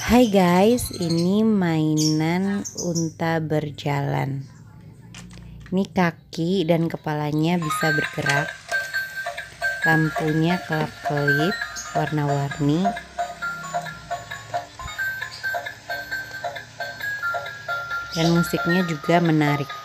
Hai guys, ini mainan unta berjalan. Ini kaki dan kepalanya bisa bergerak. Lampunya kelap-kelip, warna-warni. Dan musiknya juga menarik.